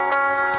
Música